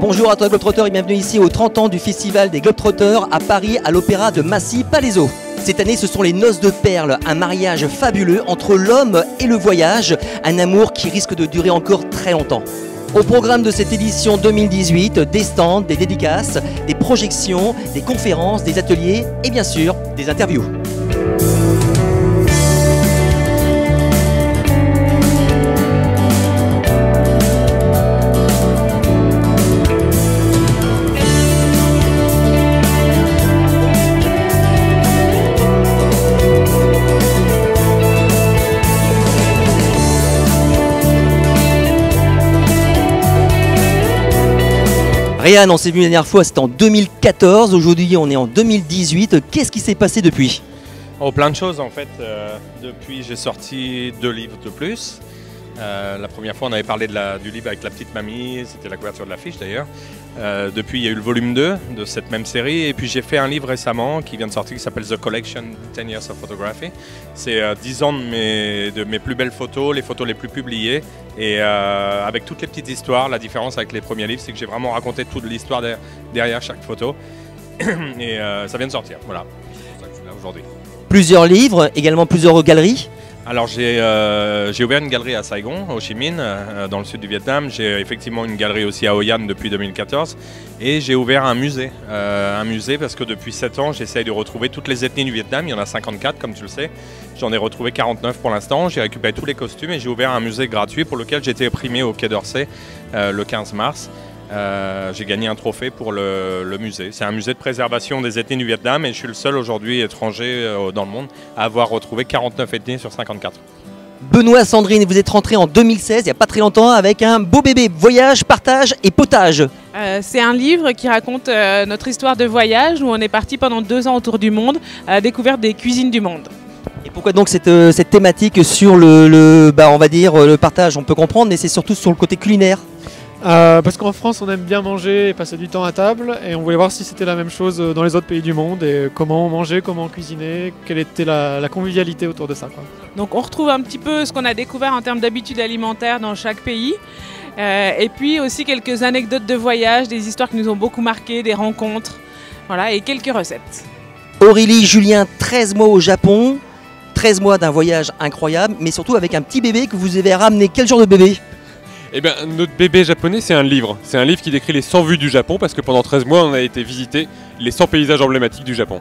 Bonjour à toi Globetrotter et bienvenue ici au 30 ans du Festival des Globetrotters à Paris à l'Opéra de Massy Palaiso. Cette année, ce sont les noces de perles, un mariage fabuleux entre l'homme et le voyage, un amour qui risque de durer encore très longtemps. Au programme de cette édition 2018, des stands, des dédicaces, des projections, des conférences, des ateliers et bien sûr des interviews. Réan, on s'est vu la dernière fois, c'était en 2014. Aujourd'hui, on est en 2018. Qu'est-ce qui s'est passé depuis? Oh, plein de choses en fait. Euh, depuis, j'ai sorti deux livres de plus. Euh, la première fois, on avait parlé du livre avec la petite mamie, c'était la couverture de l'affiche d'ailleurs. Euh, depuis, il y a eu le volume 2 de cette même série. Et puis, j'ai fait un livre récemment qui vient de sortir qui s'appelle The Collection 10 Years of Photography. C'est euh, 10 ans de mes, plus belles photos, les photos les plus publiées. Et euh, avec toutes les petites histoires, la différence avec les premiers livres, c'est que j'ai vraiment raconté toute l'histoire der- derrière chaque photo. Et ça vient de sortir, voilà. C'est pour ça que je suis là aujourd'hui. Plusieurs livres, également plusieurs galeries. Alors j'ai euh, j'ai ouvert une galerie à Saigon, au Chi Minh, euh, dans le sud du Vietnam. J'ai effectivement une galerie aussi à Hoi An depuis 2014. Et j'ai ouvert un musée. Euh, un musée parce que depuis 7 ans, j'essaye de retrouver toutes les ethnies du Vietnam. Il y en a 54 comme tu le sais. J'en ai retrouvé 49 pour l'instant. J'ai récupéré tous les costumes et j'ai ouvert un musée gratuit pour lequel été primé au Quai d'Orsay le 15 mars. Euh, j'ai gagné un trophée pour le, le musée. C'est un musée de préservation des ethnies du Vietnam et je suis le seul aujourd'hui étranger euh, dans le monde à avoir retrouvé 49 ethnies sur 54. Benoît Sandrine, vous êtes rentré en 2016, il n'y a pas très longtemps, avec un beau bébé. Voyage, partage et potage. Euh, c'est un livre qui raconte euh, notre histoire de voyage où on est parti pendant deux ans autour du monde à la découverte des cuisines du monde. Et pourquoi donc cette, cette thématique sur le, le- bah, on va dire, le partage? On peut comprendre, mais c'est surtout sur le côté culinaire. Euh, parce qu'en France, on aime bien manger et passer du temps à table, et on voulait voir si c'était la même chose euh, dans les autres pays du monde, et comment manger, comment cuisiner, quelle était la, la convivialité autour de ça. Quoi. Donc on retrouve un petit peu ce qu'on a découvert en termes d'habitudes alimentaires dans chaque pays. Euh, et puis aussi quelques anecdotes de voyage, des histoires qui nous ont beaucoup marqué, des rencontres. Voilà, et quelques recettes. Aurélie Julien, 13 mois au Japon, 13 mois d'un voyage incroyable, mais surtout avec un petit bébé que vous avez ramené. Quel genre de bébé? Eh bien, notre bébé japonais, c'est un livre. C'est un livre qui décrit les 100 vues du Japon, parce que pendant 13 mois, on a été visiter les 100 paysages emblématiques du Japon.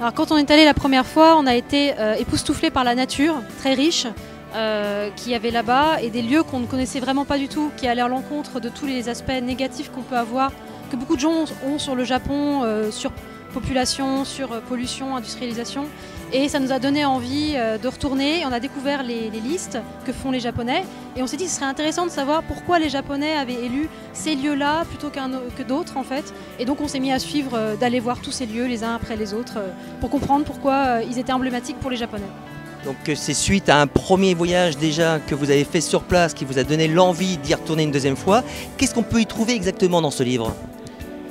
Alors quand on est allé la première fois, on a été euh, époustouflé par la nature, très riche, euh, qu'il y avait là-bas, et des lieux qu'on ne connaissait vraiment pas du tout, qui allaient à l'encontre de tous les aspects négatifs qu'on peut avoir, que beaucoup de gens ont sur le Japon, euh, sur population, sur euh, pollution, industrialisation. Et ça nous a donné envie euh, de retourner. On a découvert les, listes que font les Japonais. Et on s'est dit que ce serait intéressant de savoir pourquoi les Japonais avaient élu ces lieux-là plutôt que d'autres en fait. Et donc on s'est mis à suivre, euh, d'aller voir tous ces lieux les uns après les autres euh, pour comprendre pourquoi ils étaient emblématiques pour les Japonais. Donc c'est suite à un premier voyage déjà que vous avez fait sur place qui vous a donné l'envie d'y retourner une deuxième fois. Qu'est-ce qu'on peut y trouver exactement dans ce livre?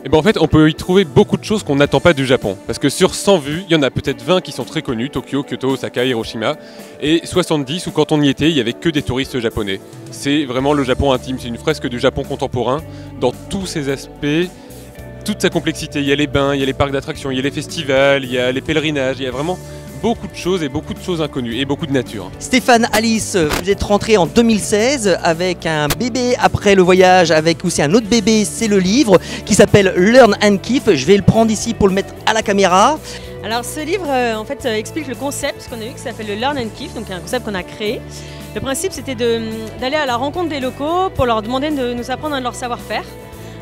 Et bien, en fait, on peut y trouver beaucoup de choses qu'on n'attend pas du Japon. Parce que sur 100 vues, il y en a peut-être 20 qui sont très connus Tokyo, Kyoto, Osaka, Hiroshima. Et 70 où, quand on y était, il y avait que des touristes japonais. C'est vraiment le Japon intime. C'est une fresque du Japon contemporain dans tous ses aspects. Toute sa complexité, il y a les bains, il y a les parcs d'attractions, il y a les festivals, il y a les pèlerinages, il y a vraiment beaucoup de choses et beaucoup de choses inconnues et beaucoup de nature. Stéphane, Alice, vous êtes rentré en 2016 avec un bébé après le voyage, avec aussi un autre bébé, c'est le livre qui s'appelle Learn and Keep. Je vais le prendre ici pour le mettre à la caméra. Alors ce livre euh, en fait euh, explique le concept qu'on a eu qui s'appelle le Learn and Keep, donc un concept qu'on a créé. Le principe c'était d'aller à la rencontre des locaux pour leur demander de nous apprendre un de leur savoir-faire.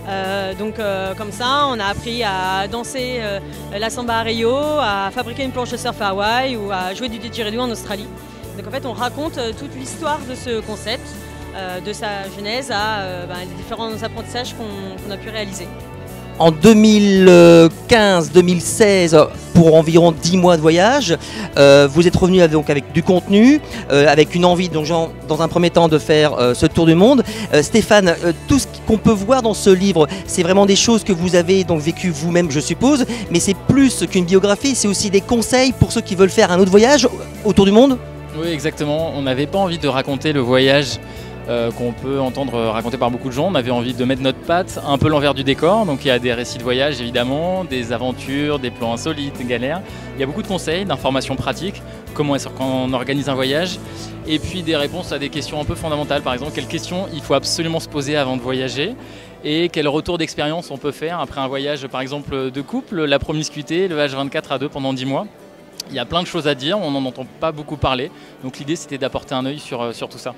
Euh, donc euh, comme ça on a appris à danser euh, la samba à Rio, à fabriquer une planche de surf à Hawaï ou à jouer du didgeridoo en Australie. Donc en fait on raconte toute l'histoire de ce concept, de sa genèse à ben, les différents apprentissages qu'on a pu réaliser. En 2015-2016, pour environ 10 mois de voyage, euh, vous êtes revenu avec, du contenu, euh, avec une envie, dans un premier temps, de faire euh, ce tour du monde. Stéphane, tout ce qu'on peut voir dans ce livre, c'est vraiment des choses que vous avez donc vécues vous-même, je suppose, mais c'est plus qu'une biographie, c'est aussi des conseils pour ceux qui veulent faire un autre voyage autour du monde? Oui, exactement. On n'avait pas envie de raconter le voyage euh, qu'on peut entendre raconter par beaucoup de gens. On avait envie de mettre notre patte un peu l'envers du décor. Donc il y a des récits de voyage évidemment, des aventures, des plans insolites, des galères. Il y a beaucoup de conseils, d'informations pratiques, comment est-ce qu'on organise un voyage, et puis des réponses à des questions un peu fondamentales. Par exemple, quelles questions il faut absolument se poser avant de voyager? Et quel retour d'expérience on peut faire après un voyage par exemple de couple, la promiscuité, le H24 à deux pendant 10 mois? Il y a plein de choses à dire, on n'en entend pas beaucoup parler. Donc l'idée c'était d'apporter un œil sur, sur tout ça.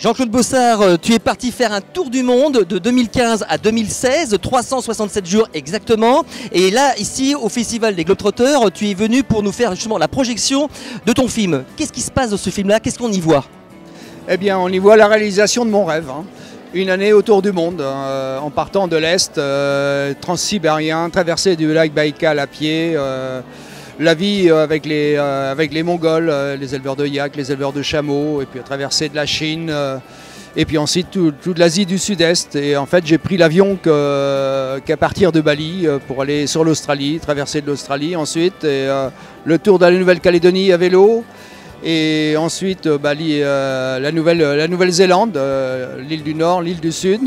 Jean-Claude Bossard, euh, tu es parti faire un tour du monde de 2015 à 2016, 367 jours exactement. Et là, ici, au Festival des Globetrotters, tu es venu pour nous faire justement la projection de ton film. Qu'est-ce qui se passe dans ce film-là? Qu'est-ce qu'on y voit? Eh bien, on y voit la réalisation de mon rêve. hein. Une année autour du monde, euh, en partant de l'Est, euh, transsibérien, traversée du lac Baïkal à pied, la vie euh, avec les, euh, avec les Mongols, euh, les éleveurs de yak, les éleveurs de chameaux, et puis traversée de la Chine, et puis ensuite tout- toute l'Asie du Sud-Est. Et en fait, j'ai pris l'avion qu'à partir de Bali pour aller sur l'Australie, traverser de l'Australie ensuite, le tour de la Nouvelle-Calédonie à vélo. Et ensuite, Bali, la Nouvelle- la Nouvelle-Zélande, l'île du Nord, l'île du Sud.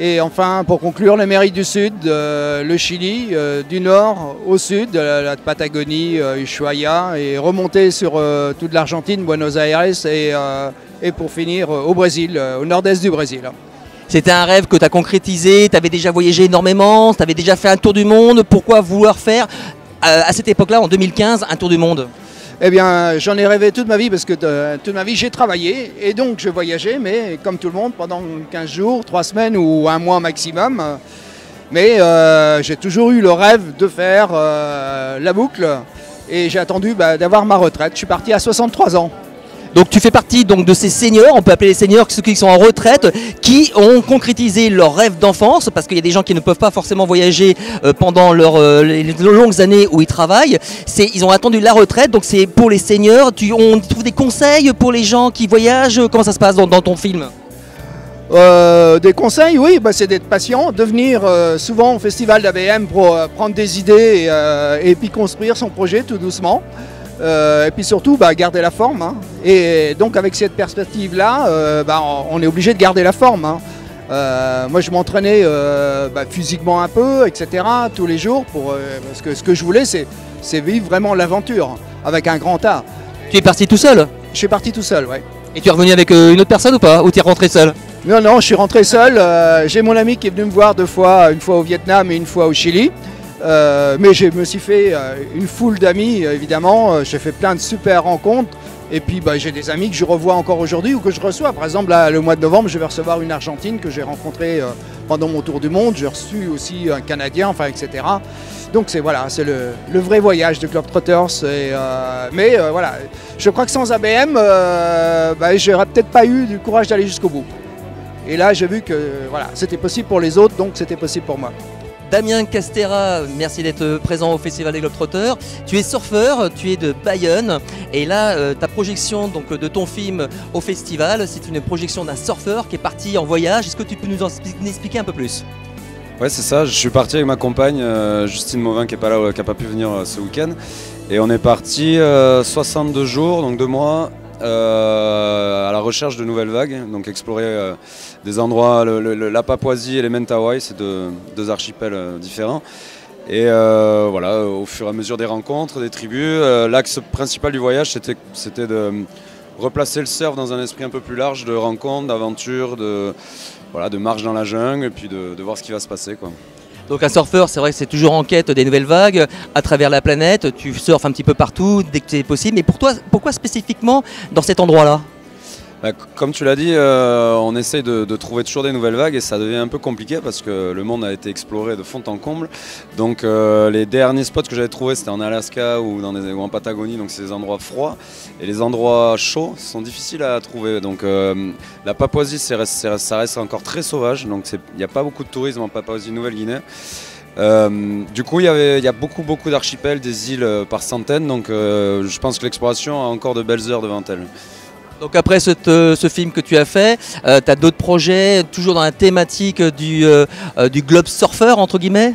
Et enfin, pour conclure, l'Amérique du Sud, euh, le Chili, euh, du Nord au Sud, la, la Patagonie, euh, Ushuaia, et remonter sur euh, toute l'Argentine, Buenos Aires, et, euh, et pour finir euh, au Brésil, euh, au nord-est du Brésil. C'était un rêve que tu as concrétisé, tu avais déjà voyagé énormément, tu avais déjà fait un tour du monde. Pourquoi vouloir faire, euh, à cette époque-là, en 2015, un tour du monde? Eh bien, j'en ai rêvé toute ma vie parce que euh, toute ma vie j'ai travaillé et donc je voyageais, mais comme tout le monde pendant 15 jours, 3 semaines ou un mois maximum. Mais euh, j'ai toujours eu le rêve de faire euh, la boucle et j'ai attendu bah, d'avoir ma retraite. Je suis parti à 63 ans. Donc tu fais partie donc de ces seniors, on peut appeler les seniors ceux qui sont en retraite, qui ont concrétisé leur rêve d'enfance, parce qu'il y a des gens qui ne peuvent pas forcément voyager euh, pendant leur, euh, les longues années où ils travaillent. Ils ont attendu la retraite, donc c'est pour les seniors. Tu, on trouve des conseils pour les gens qui voyagent? Comment ça se passe dans, ton film? Euh, des conseils, oui, bah, c'est d'être patient, de venir souvent au festival d'ABM pour prendre des idées et puis construire son projet tout doucement. Euh, et puis surtout, bah, garder la forme. hein. Et donc avec cette perspective-là, euh, bah, on est obligé de garder la forme. hein. Euh, moi, je m'entraînais bah, physiquement un peu, etc., tous les jours, pour, parce que ce que je voulais, c'est vivre vraiment l'aventure avec un grand A. Tu es parti tout seul? Je suis parti tout seul, ouais. Et tu es revenu avec une autre personne ou pas? Ou tu es rentré seul? Non, non, je suis rentré seul. J'ai mon ami qui est venu me voir deux fois, une fois au Vietnam et une fois au Chili. Euh, mais je me suis fait euh, une foule d'amis, euh, évidemment. J'ai fait plein de super rencontres. Et puis bah, j'ai des amis que je revois encore aujourd'hui ou que je reçois. Par exemple, le mois de novembre, je vais recevoir une Argentine que j'ai rencontrée pendant mon tour du monde. J'ai reçu aussi un Canadien, enfin, etc. Donc c'est voilà, c'est le, vrai voyage de Globetrotters. Et, euh, mais voilà, je crois que sans ABM, bah, j'aurais peut-être pas eu du courage d'aller jusqu'au bout. Et là, j'ai vu que voilà, c'était possible pour les autres, donc c'était possible pour moi. Damien Castera, merci d'être présent au Festival des Globetrotters. Tu es surfeur, tu es de Bayonne et là euh, ta projection donc, de ton film au festival, c'est une projection d'un surfeur qui est parti en voyage. Est-ce que tu peux nous en expliquer un peu plus? Ouais, c'est ça. Je suis parti avec ma compagne, euh, Justine Mauvin, qui n'a pas, là, qui a pas pu venir euh, ce week-end. Et on est parti euh, 62 jours, donc deux mois, euh, à la recherche de nouvelles vagues. Donc explorer euh, des endroits, la Papouasie et les Mentawai, c'est deux, archipels euh, différents. Et euh, voilà, au fur et à mesure des rencontres, des tribus, euh, l'axe principal du voyage, c'était de replacer le surf dans un esprit un peu plus large, de rencontres, d'aventures, de, voilà, de marche dans la jungle, et puis de, de voir ce qui va se passer. Quoi. Donc un surfeur, c'est vrai que c'est toujours en quête des nouvelles vagues à travers la planète. Tu surfes un petit peu partout dès que c'est possible. Mais pour pourquoi spécifiquement dans cet endroit-là? Bah, comme tu l'as dit, euh, on essaye de, trouver toujours des nouvelles vagues et ça devient un peu compliqué parce que le monde a été exploré de fond en comble. Donc euh, les derniers spots que j'avais trouvés c'était en Alaska ou, en Patagonie, donc c'est des endroits froids. Et les endroits chauds sont difficiles à trouver. Donc euh, la Papouasie ça reste encore très sauvage, donc il n'y a pas beaucoup de tourisme en Papouasie-Nouvelle-Guinée. Du coup, il y, a beaucoup, beaucoup d'archipels, des îles par centaines, donc je pense que l'exploration a encore de belles heures devant elle. Donc après euh, ce film que tu as fait, tu as d'autres projets, toujours dans la thématique du, euh, euh, du globe surfer, entre guillemets?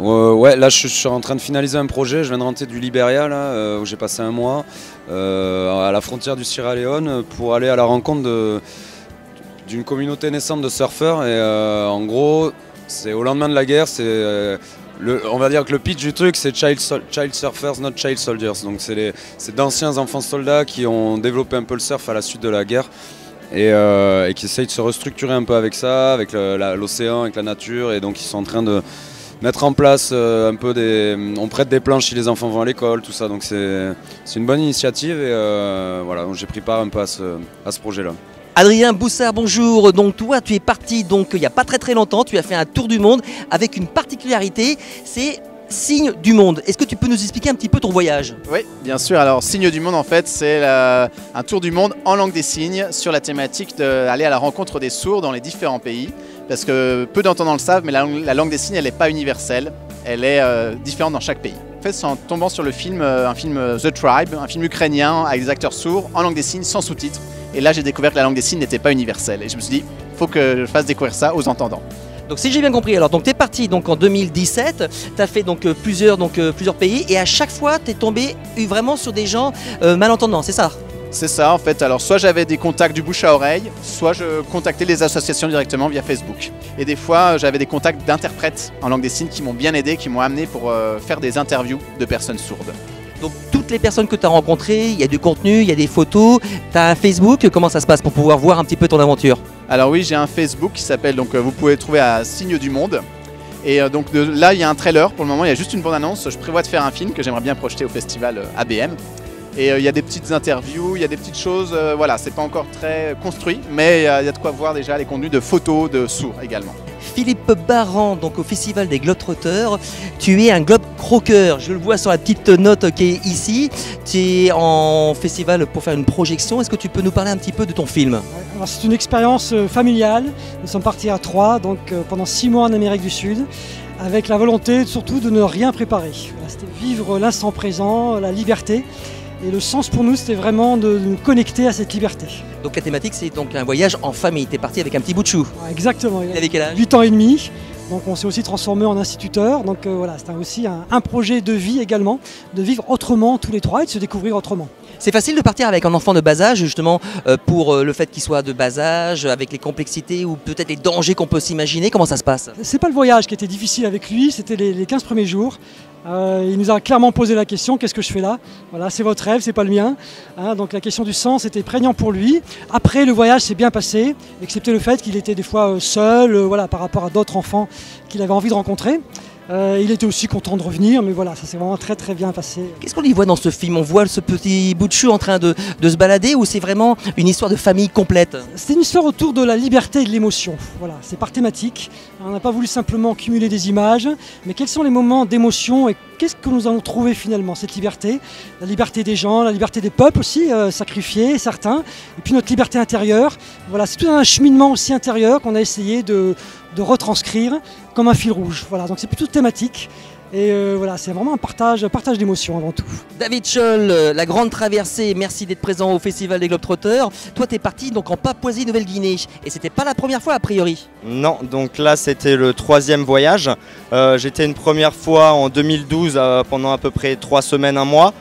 Euh, ouais, là je suis en train de finaliser un projet. Je viens de rentrer du Liberia, là, euh, où j'ai passé un mois euh, à la frontière du Sierra Leone pour aller à la rencontre d'une communauté naissante de surfeurs. Et euh, en gros, c'est au lendemain de la guerre, c'est. On va dire que le pitch du truc, c'est child, surfers, not child soldiers. C'est d'anciens enfants soldats qui ont développé un peu le surf à la suite de la guerre et, euh, qui essayent de se restructurer un peu avec ça, avec l'océan, avec la nature. Et donc, ils sont en train de mettre en place euh, un peu des. On prête des planches si les enfants vont à l'école, tout ça. Donc, c'est une bonne initiative et euh, voilà, j'ai pris part un peu à ce, à ce projet-là. Adrien Boussard, bonjour. Donc toi, tu es parti donc il n'y a pas très très longtemps. Tu as fait un tour du monde avec une particularité, c'est signe du monde. Est-ce que tu peux nous expliquer un petit peu ton voyage? Oui, bien sûr. Alors, Signe du Monde, en fait, c'est un tour du monde en langue des signes sur la thématique d'aller à la rencontre des sourds dans les différents pays. Parce que peu d'entendants le savent, mais la, langue- la langue des signes, elle n'est pas universelle. Elle est euh, différente dans chaque pays. En fait, c'est en tombant sur le film, euh, un film euh, The Tribe, un film ukrainien avec des acteurs sourds en langue des signes sans sous-titres. Et là, j'ai découvert que la langue des signes n'était pas universelle. Et je me suis dit, faut que je fasse découvrir ça aux entendants. Donc si j'ai bien compris, alors donc tu es parti donc en 2017, tu as fait donc euh, plusieurs donc euh, plusieurs pays et à chaque fois tu es tombé euh, vraiment sur des gens malentendants, c'est ça? C'est ça en fait. Alors soit j'avais des contacts du bouche à oreille, soit je contactais les associations directement via Facebook. Et des fois j'avais des contacts d'interprètes en langue des signes qui m'ont bien aidé, qui m'ont amené pour faire des interviews de personnes sourdes. Donc toutes les personnes que tu as rencontrées, il y a du contenu, il y a des photos, tu as un Facebook, comment ça se passe pour pouvoir voir un petit peu ton aventure? Alors oui, j'ai un Facebook qui s'appelle, donc euh, vous pouvez trouver à Signe du Monde. Et euh, donc là, il y a un trailer. Pour le moment, il y a juste une bande-annonce. Je prévois de faire un film que j'aimerais bien projeter au festival euh, ABM. Et euh, il y a des petites interviews, il y a des petites choses. euh, voilà, c'est pas encore très construit, mais euh, il y a de quoi voir déjà les contenus de photos de sourds également. Philippe Barran, donc au Festival des Globetrotters, tu es un globe croqueur. Je le vois sur la petite note qui est ici. Tu es en festival pour faire une projection. Est-ce que tu peux nous parler un petit peu de ton film? Alors, C'est une expérience familiale. Nous sommes partis à trois, donc pendant six mois en Amérique du Sud, avec la volonté surtout de ne rien préparer. Voilà, c'était vivre l'instant présent, la liberté. Et le sens pour nous, c'était vraiment de nous connecter à cette liberté. Donc la thématique c'est donc un voyage en famille. Tu es parti avec un petit bout de chou. Ouais, Exactement. Il avait quel âge? 8 ans et demi. Donc on s'est aussi transformé en instituteur. Donc euh, voilà, c'était aussi un, un projet de vie également, de vivre autrement tous les trois et de se découvrir autrement. C'est facile de partir avec un enfant de bas âge, justement, euh, pour euh, le fait qu'il soit de bas âge, avec les complexités ou peut-être les dangers qu'on peut s'imaginer. Comment ça se passe? C'est pas le voyage qui était difficile avec lui, c'était les, les 15 premiers jours. Euh, il nous a clairement posé la question qu'est-ce que je fais là? Voilà, c'est votre rêve, c'est pas le mien. Hein, donc la question du sens était prégnant pour lui. Après, le voyage s'est bien passé, excepté le fait qu'il était des fois seul, voilà, par rapport à d'autres enfants qu'il avait envie de rencontrer. Euh, il était aussi content de revenir, mais voilà, ça s'est vraiment très très bien passé. Qu'est-ce qu'on y voit dans ce film? On voit ce petit bout de chou en train de, de se balader ou c'est vraiment une histoire de famille complète? C'est une histoire autour de la liberté et de l'émotion. Voilà, c'est par thématique. On n'a pas voulu simplement cumuler des images, mais quels sont les moments d'émotion et qu'est-ce que nous allons trouver finalement Cette liberté, la liberté des gens, la liberté des peuples aussi, euh, sacrifiés, certains, et puis notre liberté intérieure. Voilà, c'est tout un cheminement aussi intérieur qu'on a essayé de, retranscrire comme un fil rouge. Voilà, donc c'est plutôt thématique. Et euh, voilà, c'est vraiment un partage, partage d'émotions avant tout. David Scholl, euh, la grande traversée, merci d'être présent au Festival des Globetrotters. Toi, tu es parti donc en Papouasie-Nouvelle-Guinée et c'était pas la première fois a priori. Non, donc là c'était le troisième voyage. Euh, J'étais une première fois en 2012 euh, pendant à peu près trois semaines, un mois.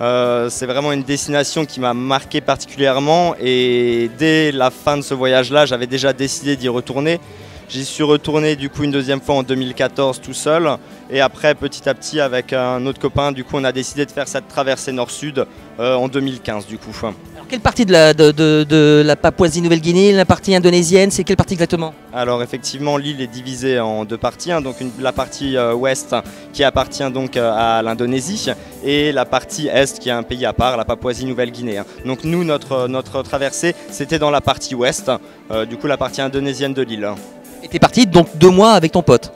Euh, c'est vraiment une destination qui m'a marqué particulièrement et dès la fin de ce voyage-là, j'avais déjà décidé d'y retourner. J'y suis retourné du coup une deuxième fois en 2014 tout seul et après petit à petit avec un autre copain, du coup on a décidé de faire cette traversée nord-sud euh, en 2015 du coup. Alors, quelle partie de la, de, de- de la Papouasie-Nouvelle-Guinée, la partie indonésienne, c'est quelle partie exactement? Alors effectivement, l'île est divisée en deux parties. hein. donc une- la partie euh, ouest qui appartient donc euh, à l'Indonésie et la partie est qui est un pays à part, la Papouasie-Nouvelle-Guinée. hein. Donc nous, notre, notre traversée, c'était dans la partie ouest, euh, du coup la partie indonésienne de l'île. Et t'es parti donc deux mois avec ton pote.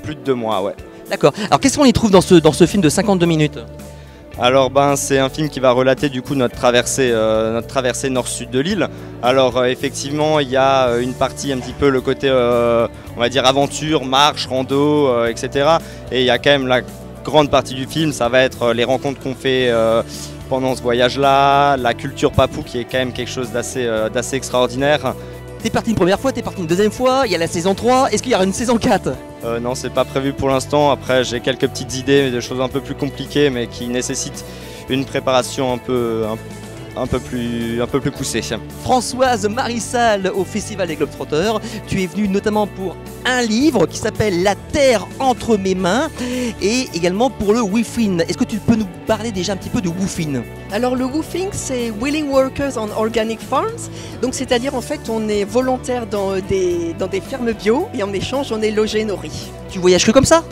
Plus de deux mois, ouais. D'accord. Alors qu'est-ce qu'on y trouve dans ce, dans ce film de 52 minutes? Alors ben c'est un film qui va relater du coup notre traversée, euh, notre traversée nord-sud de l'île. Alors euh, effectivement il y a euh, une partie un petit peu le côté euh, on va dire aventure, marche, rando, etc. Et il y a quand même la grande partie du film, ça va être les rencontres qu'on fait pendant ce voyage-là, la culture papou qui est quand même quelque chose d'assez d'assez extraordinaire. T'es parti une première fois, t'es parti une deuxième fois, il y a la saison 3, est-ce qu'il y aura une saison 4 Euh, non, c'est pas prévu pour l'instant. Après, j'ai quelques petites idées, mais des choses un peu plus compliquées, mais qui nécessitent une préparation un peu, un peu plus, un peu plus poussé. Françoise Marissal au Festival des Globetrotters. Tu es venue notamment pour un livre qui s'appelle La Terre entre mes mains et également pour le Woofing. Est-ce que tu peux nous parler déjà un petit peu de Woofing Alors le woofing, c'est Willing Workers on Organic Farms. Donc c'est-à-dire en fait on est volontaire dans des, dans des fermes bio et en échange on est logé et nourri. Tu voyages que comme ça?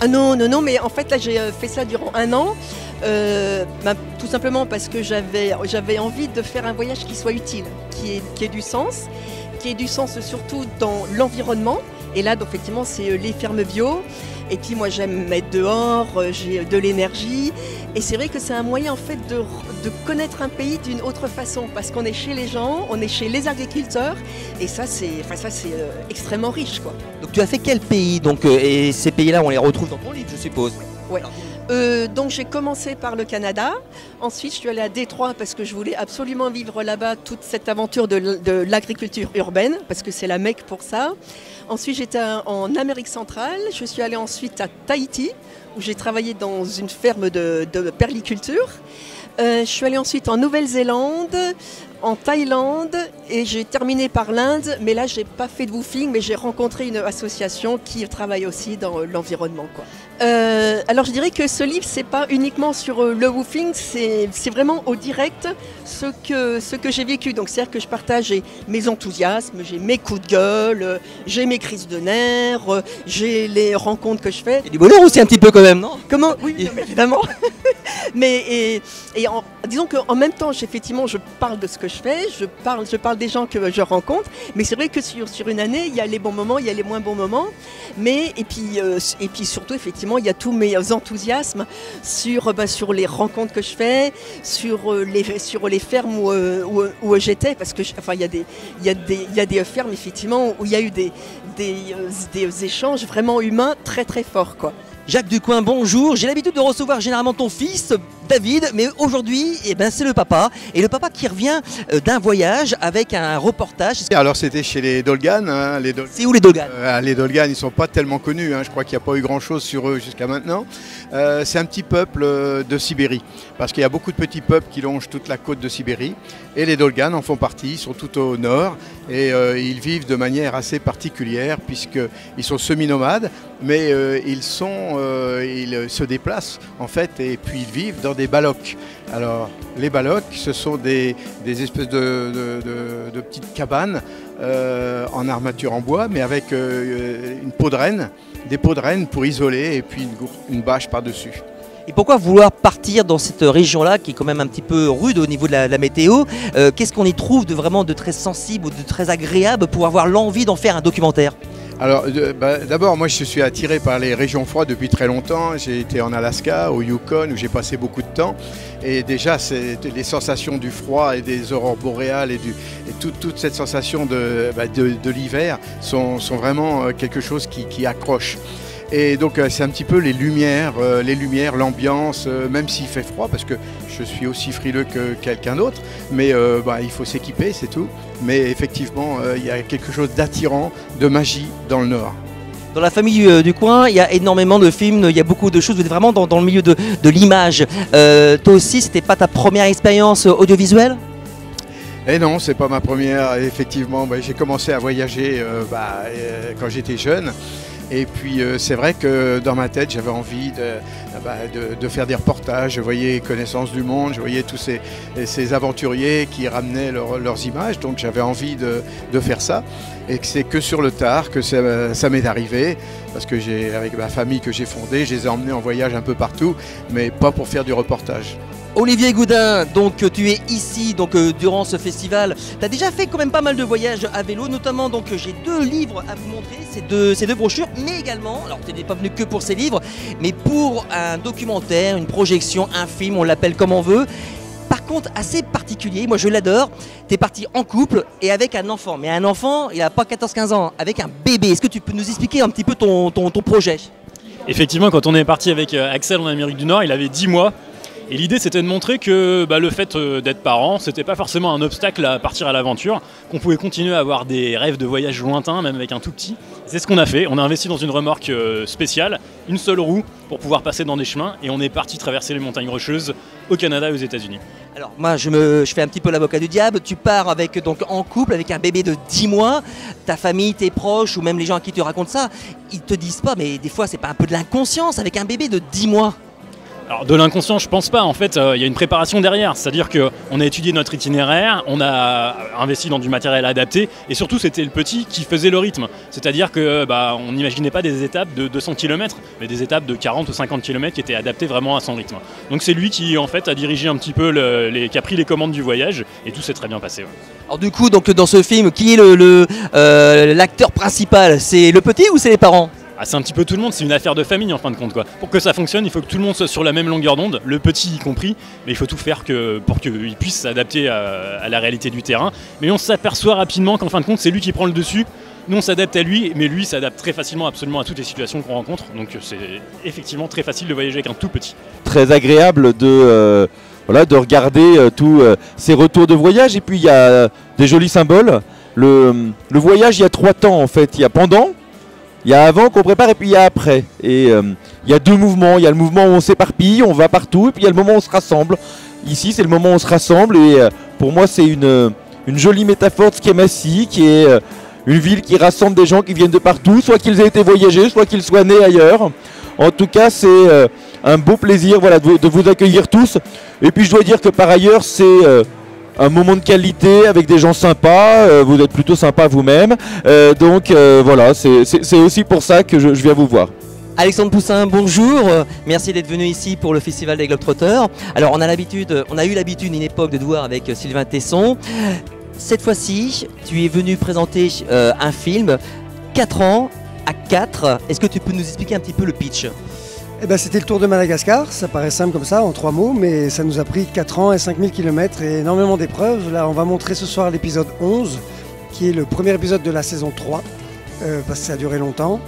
Ah non, non, non, mais en fait là j'ai euh, fait ça durant un an. Euh, bah, tout simplement parce que j'avais j'avais envie de faire un voyage qui soit utile, qui ait, qui ait du sens, qui ait du sens surtout dans l'environnement. Et là, donc, effectivement, c'est euh, les fermes bio. Et puis moi, j'aime être dehors, euh, j'ai de l'énergie. Et c'est vrai que c'est un moyen en fait de, de connaître un pays d'une autre façon, parce qu'on est chez les gens, on est chez les agriculteurs, et ça, c'est, enfin, ça, c'est euh, extrêmement riche, quoi. Donc tu as fait quel pays donc, euh, Et ces pays-là, on les retrouve dans ton livre, je suppose? Euh, donc j'ai commencé par le Canada. Ensuite, je suis allée à Détroit parce que je voulais absolument vivre là-bas toute cette aventure de, l'agriculture urbaine, parce que c'est la Mecque pour ça. Ensuite, j'étais en Amérique centrale. Je suis allée ensuite à Tahiti, où j'ai travaillé dans une ferme de, perliculture. Euh, je suis allée ensuite en Nouvelle-Zélande, en Thaïlande et j'ai terminé par l'Inde. Mais là, j'ai pas fait de woofing, mais j'ai rencontré une association qui travaille aussi dans l'environnement. Euh, alors, je dirais que ce livre, c'est pas uniquement sur euh, le woofing, c'est c'est vraiment au direct ce que, ce que j'ai vécu. Donc, c'est-à-dire que je partage mes enthousiasmes, j'ai mes coups de gueule, euh, j'ai mes crises de nerfs, euh, j'ai les rencontres que je fais. Du bonheur aussi un petit peu quand même, non? Comment? Oui, non, mais évidemment. mais et, et en- disons qu'en même temps, effectivement, je parle de ce que je fais, je parle, je parle des gens que je rencontre. Mais c'est vrai que sur, sur une année, il y a les bons moments, il y a les moins bons moments. Mais et puis euh, et puis surtout, effectivement, il y a tous mes enthousiasmes sur bah, les rencontres que je fais, sur euh, les sur les fermes où, euh, j'étais, parce que enfin il y a des il y des des fermes effectivement où il y a eu des des, euh, des échanges vraiment humains très très forts quoi. Jacques Ducoin, bonjour. J'ai l'habitude de recevoir généralement ton fils, David, mais aujourd'hui, eh ben, c'est le papa. Et le papa qui revient euh, d'un voyage avec un reportage. Alors c'était chez les Dolgan. hein, Dol- C'est où les Dolgan Euh, Les Dolgan, ils sont pas tellement connus. hein, Je crois qu'il n'y a pas eu grand-chose sur eux jusqu'à maintenant. Euh, c'est un petit peuple de Sibérie, parce qu'il y a beaucoup de petits peuples qui longent toute la côte de Sibérie. Et les Dolgan en font partie. Ils sont tout au nord et euh, ils vivent de manière assez particulière puisqu'ils sont semi-nomades, mais ils sont, ils se déplacent en fait et puis ils vivent dans des. Alors les balocs, ce sont des, espèces de, petites cabanes euh, en armature en bois, mais avec euh, une peau de renne, des peaux de renne pour isoler et puis une, bâche par-dessus. Et pourquoi vouloir partir dans cette région-là, qui est quand même un petit peu rude au niveau de la, météo Euh, Qu'est-ce qu'on y trouve de vraiment très sensible ou de très agréable pour avoir l'envie d'en faire un documentaire? Alors, de- bah, d'abord, moi, je suis attiré par les régions froides depuis très longtemps. J'ai été en Alaska, au Yukon, où j'ai passé beaucoup de temps. Et déjà, les sensations du froid et des aurores boréales et, toute cette sensation de, bah, de, de l'hiver sont, sont vraiment euh, quelque chose qui, qui accroche. Et donc, euh, c'est un petit peu les lumières, euh, les lumières, l'ambiance, euh, même s'il fait froid, parce que je suis aussi frileux que quelqu'un d'autre, mais euh, bah, il faut s'équiper, c'est tout. Mais effectivement, il y a quelque chose d'attirant, de magie dans le Nord. Dans la famille euh, du coin, il y a énormément de films, il y a beaucoup de choses, vous êtes vraiment dans, dans le milieu de, de l'image. Euh, toi aussi, c'était pas ta première expérience audiovisuelle? Et non, c'est pas ma première. Effectivement, bah, j'ai commencé à voyager euh, bah, quand j'étais jeune. Et puis euh, c'est vrai que dans ma tête, j'avais envie de, bah, de- faire des reportages. Je voyais Connaissance du Monde, je voyais tous ces, aventuriers qui ramenaient leur- leurs images. Donc j'avais envie de, faire ça. Et que c'est que sur le tard que ça, ça m'est arrivé. Parce que j'ai, avec ma famille que j'ai fondée, je les ai emmenés en voyage un peu partout, mais pas pour faire du reportage. Olivier Goudin, donc tu es ici donc euh, durant ce festival. Tu as déjà fait quand même pas mal de voyages à vélo, notamment donc j'ai deux livres à vous montrer, ces deux, brochures, mais également, alors tu n'es pas venu que pour ces livres, mais pour un documentaire, une projection, un film, on l'appelle comme on veut. Par contre, assez particulier, moi je l'adore, tu es parti en couple et avec un enfant. Mais un enfant, il n'a pas 14-15 ans, avec un bébé. Est-ce que tu peux nous expliquer un petit peu ton, ton, ton projet? Effectivement, quand on est parti avec euh, Axel en Amérique du Nord, il avait 10 mois. Et l'idée c'était de montrer que bah, le fait euh, d'être parent, c'était pas forcément un obstacle à partir à l'aventure, qu'on pouvait continuer à avoir des rêves de voyage lointains, même avec un tout petit. C'est ce qu'on a fait. On a investi dans une remorque euh, spéciale, une seule roue, pour pouvoir passer dans des chemins, et on est parti traverser les montagnes rocheuses au Canada et aux États-Unis. Alors moi je, me, fais un petit peu l'avocat du diable, tu pars avec, donc, en couple avec un bébé de 10 mois, ta famille, tes proches ou même les gens à qui tu racontes ça, ils te disent pas mais des fois c'est pas un peu de l'inconscience avec un bébé de 10 mois alors de l'inconscient, je pense pas. En fait, euh, il y a une préparation derrière. C'est-à-dire qu'on a étudié notre itinéraire, on a investi dans du matériel adapté, et surtout c'était le petit qui faisait le rythme. C'est-à-dire que bah, on n'imaginait pas des étapes de 200 km, mais des étapes de 40 ou 50 km qui étaient adaptées vraiment à son rythme. Donc c'est lui qui en fait a dirigé un petit peu qui a pris les commandes du voyage, et tout s'est très bien passé. Alors du coup, donc dans ce film, qui est le, euh, l'acteur principal? C'est le petit ou c'est les parents? Ah, c'est un petit peu tout le monde, c'est une affaire de famille en fin de compte. Quoi. Pour que ça fonctionne, il faut que tout le monde soit sur la même longueur d'onde, le petit y compris, mais il faut tout faire pour qu'il puisse s'adapter à, la réalité du terrain. Mais on s'aperçoit rapidement qu'en fin de compte, c'est lui qui prend le dessus. Nous, on s'adapte à lui, mais lui s'adapte très facilement absolument à toutes les situations qu'on rencontre. Donc c'est effectivement très facile de voyager avec un tout petit. Très agréable de... Euh, voilà, de regarder euh, tous euh, ces retours de voyage. Et puis il y a des jolis symboles. Le, le, voyage, il y a trois temps en fait. Il y a pendant, il y a avant qu'on prépare et puis il y a après. Et euh, il y a deux mouvements. Il y a le mouvement où on s'éparpille, on va partout, et puis il y a le moment où on se rassemble. Ici, c'est le moment où on se rassemble, et euh, pour moi, c'est une, une jolie métaphore de Skemassi, qui est euh, une ville qui rassemble des gens qui viennent de partout, soit qu'ils aient été voyagés, soit qu'ils soient nés ailleurs. En tout cas, c'est un beau plaisir voilà, de, vous accueillir tous. Et puis, je dois dire que par ailleurs, c'est un moment de qualité avec des gens sympas. Euh, vous êtes plutôt sympa vous-même. Euh, donc euh, voilà, c'est aussi pour ça que je, viens vous voir. Alexandre Poussin, bonjour. Merci d'être venu ici pour le Festival des Globetrotters. Alors, on a l'habitude, on a eu l'habitude une époque de te voir avec Sylvain Tesson. Cette fois-ci, tu es venu présenter un film 4 ans à 4. Est-ce que tu peux nous expliquer un petit peu le pitch? Eh ben, C'était le tour de Madagascar, ça paraît simple comme ça, en trois mots, mais ça nous a pris 4 ans et 5000 km et énormément d'épreuves. Là, on va montrer ce soir l'épisode 11, qui est le premier épisode de la saison 3, euh, parce que ça a duré longtemps,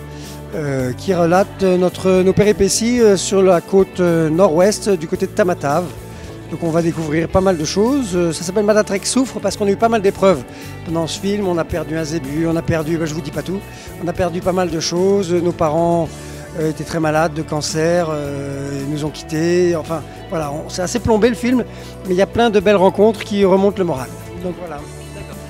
euh, qui relate nos péripéties euh, sur la côte nord-ouest du côté de Tamatave. Donc on va découvrir pas mal de choses. Ça s'appelle Madatrek souffre parce qu'on a eu pas mal d'épreuves. Pendant ce film, on a perdu un zébu, on a perdu, ben, je vous dis pas tout, on a perdu pas mal de choses. Nos parents étaient très malades de cancer, euh, ils nous ont quittés. Enfin, voilà, c'est assez plombé le film, mais il y a plein de belles rencontres qui remontent le moral. Donc voilà.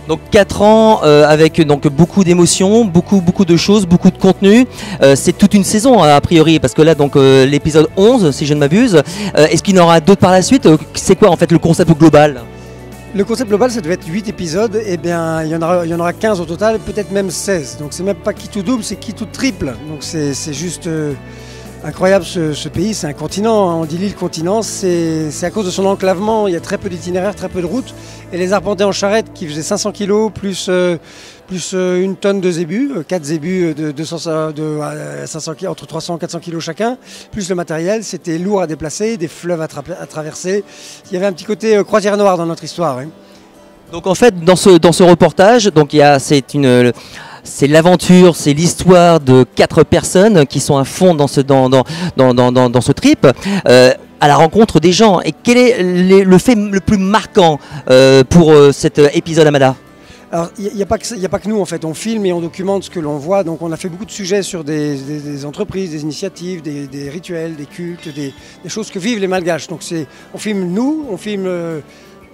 Donc 4 ans euh, avec donc beaucoup d'émotions, beaucoup beaucoup de choses, beaucoup de contenu. c'est toute une saison a priori parce que là donc l'épisode 11 si je ne m'abuse. Est-ce qu'il y en aura d'autres par la suite? C'est quoi en fait le concept global? Le concept global, ça devait être 8 épisodes, et eh bien il y en aura, il y en aura 15 au total, peut-être même 16. Donc c'est même pas qui tout double, c'est qui tout triple. Donc c'est juste euh, incroyable ce, pays, c'est un continent, hein. on dit l'île continent, c'est à cause de son enclavement, il y a très peu d'itinéraires, très peu de routes, et les arpentés en charrette qui faisaient 500 kg plus... Euh, plus euh, une tonne de zébus, 4 euh, zébus euh, de, 200, de 500 entre 300 et 400 kg chacun, plus le matériel, c'était lourd à déplacer, des fleuves à, traverser. Il y avait un petit côté croisière noire dans notre histoire. Donc en fait, dans ce, dans ce reportage, c'est une c'est l'aventure, c'est l'histoire de quatre personnes qui sont à fond dans ce, dans, dans, dans, dans, ce trip. à la rencontre des gens. Et quel est le fait le plus marquant pour cet épisode Amada? Alors, il n'y a, pas que nous, en fait. On filme et on documente ce que l'on voit. Donc, on a fait beaucoup de sujets sur des, entreprises, des initiatives, des, rituels, des cultes, des, choses que vivent les Malgaches. Donc, on filme nous, on filme euh,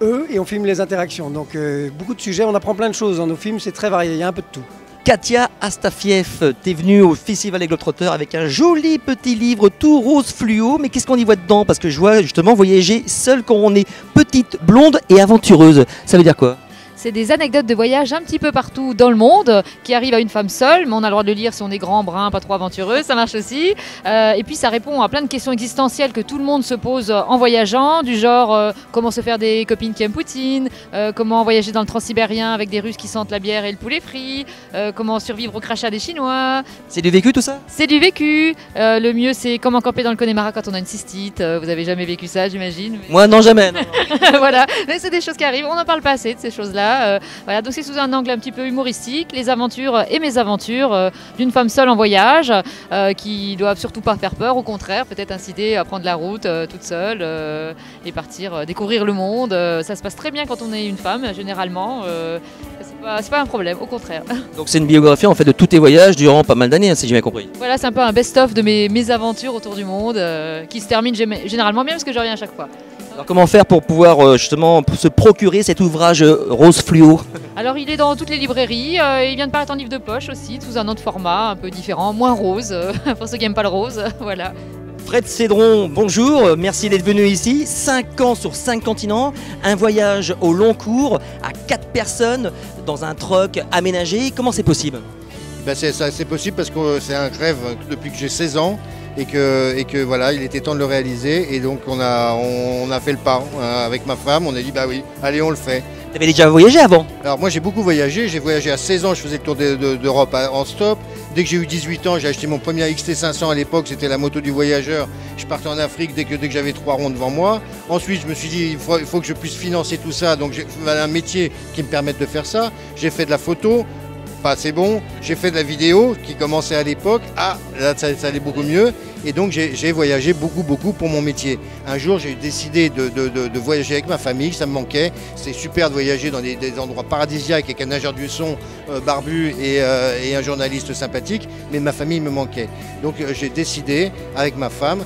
eux et on filme les interactions. Donc, euh, beaucoup de sujets. On apprend plein de choses dans nos films. C'est très varié. Il y a un peu de tout. Katia Astafiev, t'es venue au Festival des Globetrotters avec un joli petit livre tout rose fluo, mais qu'est-ce qu'on y voit dedans? Parce que je vois justement voyager seule quand on est petite, blonde et aventureuse. Ça veut dire quoi? C'est des anecdotes de voyage un petit peu partout dans le monde qui arrivent à une femme seule, mais on a le droit de le lire si on est grand, brun, pas trop aventureux, ça marche aussi. Euh, et puis ça répond à plein de questions existentielles que tout le monde se pose en voyageant, du genre euh, comment se faire des copines qui aiment Poutine, euh, comment voyager dans le transsibérien avec des Russes qui sentent la bière et le poulet frit, comment survivre au crachat des Chinois. C'est du vécu tout ça? C'est du vécu. le mieux c'est comment camper dans le Connemara quand on a une cystite. vous avez jamais vécu ça, j'imagine Moi non jamais. voilà, mais c'est des choses qui arrivent. On n'en parle pas assez de ces choses-là. Voilà. euh, voilà. Donc c'est sous un angle un petit peu humoristique, les aventures et mes aventures euh, d'une femme seule en voyage, euh, qui doivent surtout pas faire peur, au contraire, peut-être inciter à prendre la route toute seule et partir découvrir le monde. Ça se passe très bien quand on est une femme, généralement. c'est pas, pas un problème, au contraire. Donc c'est une biographie en fait de tous tes voyages durant pas mal d'années, hein, si j'ai bien compris. Voilà, c'est un peu un best-of de mes, mes aventures autour du monde euh, qui se termine gé- généralement bien parce que je reviens à chaque fois. Alors comment faire pour pouvoir euh, justement pour se procurer cet ouvrage euh, rose fluo? Alors il est dans toutes les librairies, euh, il vient de paraître en livre de poche aussi, sous un autre format un peu différent, moins rose, euh, pour ceux qui n'aiment pas le rose, voilà. Fred Cédron, bonjour, merci d'être venu ici. 5 ans sur 5 continents, un voyage au long cours à 4 personnes dans un truck aménagé. Comment c'est possible? Ben, c'est ça, c'est possible parce que c'est un rêve depuis que j'ai 16 ans et que, et que voilà, il était temps de le réaliser. Et donc on a, on, a fait le pas hein, avec ma femme. On a dit bah oui, allez on le fait. Tu avais déjà voyagé avant Alors moi j'ai beaucoup voyagé. J'ai voyagé à 16 ans, je faisais le tour de- de- d'Europe en stop. Dès que j'ai eu 18 ans, j'ai acheté mon premier XT500 à l'époque, c'était la moto du voyageur. Je partais en Afrique dès que, dès que j'avais trois ronds devant moi. Ensuite, je me suis dit, il faut, il faut que je puisse financer tout ça. Donc, j'ai un métier qui me permette de faire ça. J'ai fait de la photo, pas assez bon. J'ai fait de la vidéo qui commençait à l'époque. Ah, là, ça, ça allait beaucoup mieux. Et donc, j'ai voyagé beaucoup, beaucoup pour mon métier. Un jour, j'ai décidé de, voyager avec ma famille. Ça me manquait. C'est super de voyager dans des, endroits paradisiaques avec un nageur du son euh, barbu et, euh, et un journaliste sympathique. Mais ma famille me manquait. Donc, euh, j'ai décidé, avec ma femme,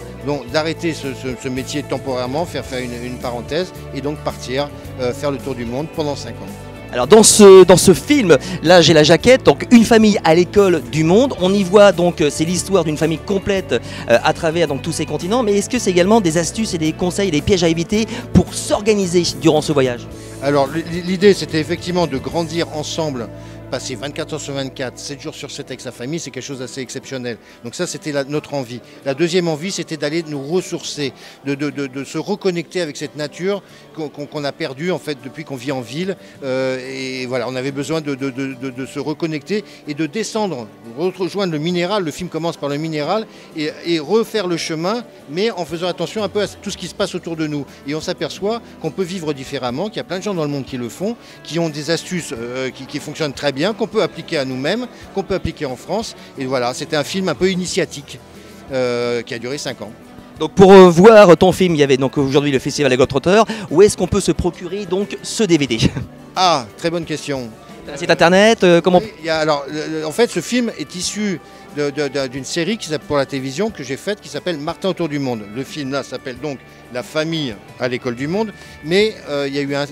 d'arrêter ce, métier temporairement, faire une, parenthèse et donc partir faire le tour du monde pendant 5 ans. Alors dans ce, film, là j'ai la jaquette, donc une famille à l'école du monde. On y voit donc euh, c'est l'histoire d'une famille complète euh, à travers donc tous ces continents. Mais est-ce que c'est également des astuces et des conseils, des pièges à éviter pour s'organiser durant ce voyage? Alors l'idée c'était effectivement de grandir ensemble, passer 24 heures sur 24, 7 jours sur 7 avec sa famille, c'est quelque chose d'assez exceptionnel. Donc ça c'était notre envie. La deuxième envie c'était d'aller nous ressourcer, de, se reconnecter avec cette nature qu'on a perdue en fait depuis qu'on vit en ville. Euh, et voilà, on avait besoin de, se reconnecter et de descendre, rejoindre le minéral. Le film commence par le minéral et, refaire le chemin, mais en faisant attention un peu à tout ce qui se passe autour de nous. Et on s'aperçoit qu'on peut vivre différemment, qu'il y a plein de gens dans le monde qui le font, qui ont des astuces euh, qui fonctionnent très bien, qu'on peut appliquer à nous-mêmes, qu'on peut appliquer en France. Et voilà, c'était un film un peu initiatique euh, qui a duré 5 ans. Donc pour euh, voir ton film, il y avait donc aujourd'hui le Festival des Globetrotters. Où est-ce qu'on peut se procurer donc ce DVD Ah, très bonne question. Un site internet euh, comment... Alors, en fait, ce film est issu d'une série qui pour la télévision que j'ai faite qui s'appelle Martin autour du monde. Le film là s'appelle donc La famille à l'école du monde, mais euh, il y a eu un- un-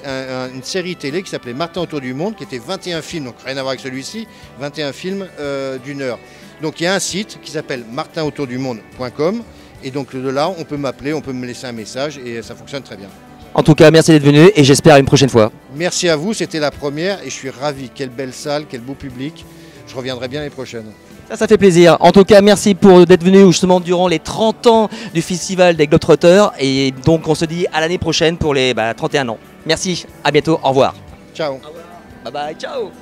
un- une série télé qui s'appelait Martin autour du monde qui était 21 films, donc rien à voir avec celui-ci, 21 films euh, d'une heure. Donc il y a un site qui s'appelle martinautourdumonde.com et donc de là on peut m'appeler, on peut me laisser un message et ça fonctionne très bien. En tout cas, merci d'être venu et j'espère à une prochaine fois. Merci à vous, c'était la première et je suis ravi. Quelle belle salle, quel beau public. Je reviendrai bien les prochaines. Ça, ça fait plaisir. En tout cas, merci pour d'être venu justement durant les 30 ans du Festival des Globetrotters. Et donc, on se dit à l'année prochaine pour les bah, 31 ans. Merci, à bientôt, au revoir. Ciao. Bye bye, ciao.